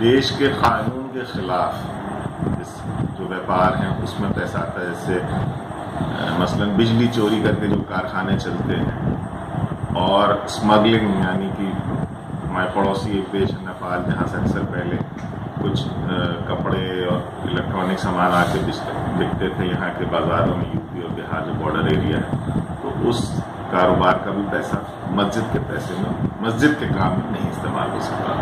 देश के कानून के खिलाफ इस जो व्यापार हैं, उसमें पैसा आता है। जैसे मसलन बिजली चोरी करके जो कारखाने चलते हैं और स्मगलिंग, यानी कि हमारे पड़ोसी एक देश है, नेपाल, जहाँ से अक्सर पहले कुछ कपड़े और इलेक्ट्रॉनिक सामान आके बिकते थे। यहाँ के बाज़ारों में यूपी और बिहार जो बॉर्डर एरिया है तो उस कारोबार का भी पैसा मस्जिद के पैसे में, मस्जिद के काम में नहीं इस्तेमाल हो सकता।